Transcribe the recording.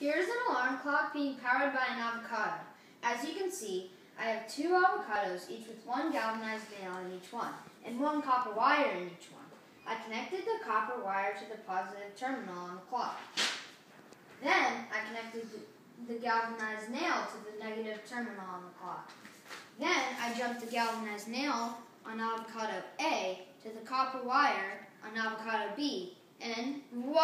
Here's an alarm clock being powered by an avocado. As you can see, I have two avocados, each with one galvanized nail in each one, and one copper wire in each one. I connected the copper wire to the positive terminal on the clock. Then, I connected the, galvanized nail to the negative terminal on the clock. Then, I jumped the galvanized nail on avocado A to the copper wire on avocado B, and voila!